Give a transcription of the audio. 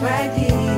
right here.